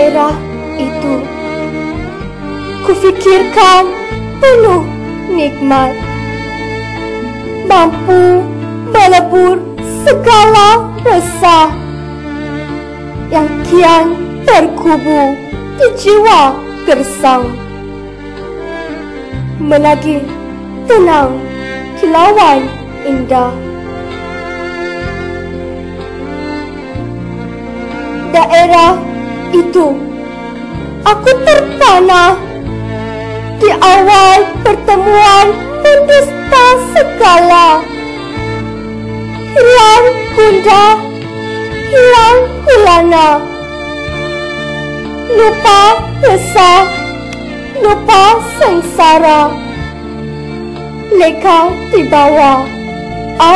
daerah itu. Kufikirkan penuh nikmat. Mampu melebur segala resah yang kian terkubur di jiwa gersang. Menagih tenang kilauan indah. Daerah itu aku terpana di awal pertemuan mendusta segala. Hilang gundah, hilang kulana. Lupa resah, lupa sengsara. Leka di bawah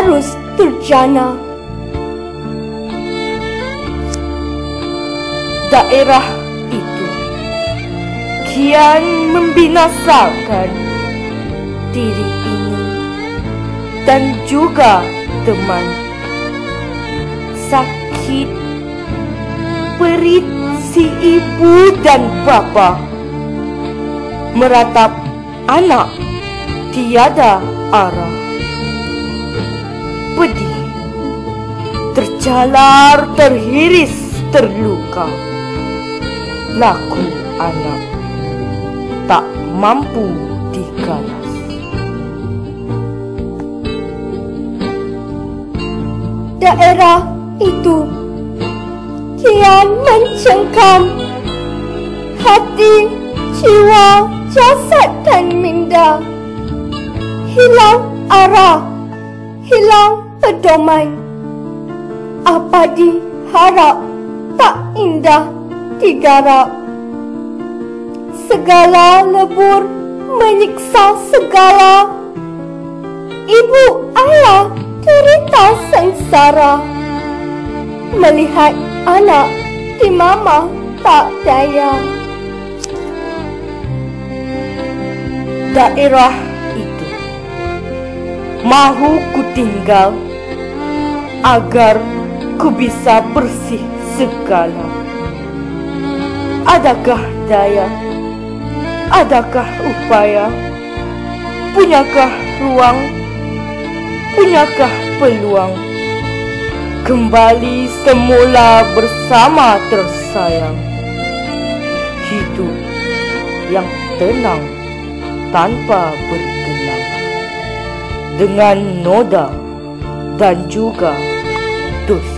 arus turjana. Daerah itu. Kian membinasakan diri ini dan juga teman. Sakit perit si ibu dan bapa. Meratap anak tiada arah. Pedih tercalar terhiris terluka laku anak tak mampu dikalas. Daerah itu kian mencengkam hati, jiwa, jasad dan minda. Hilang arah, hilang pedoman. Apa diharap tak indah digarap. Segala lebur menyiksa segala. Ibu ayah cerita sengsara. Melihat anak di mama tak daya. Daerah itu mahu ku tinggal agar ku bisa bersih segala. Adakah daya? Adakah upaya? Punyakah ruang? Punyakah peluang? Kembali semula bersama tersayang Hidup yang tenang tanpa bergelang Dengan noda dan juga dosa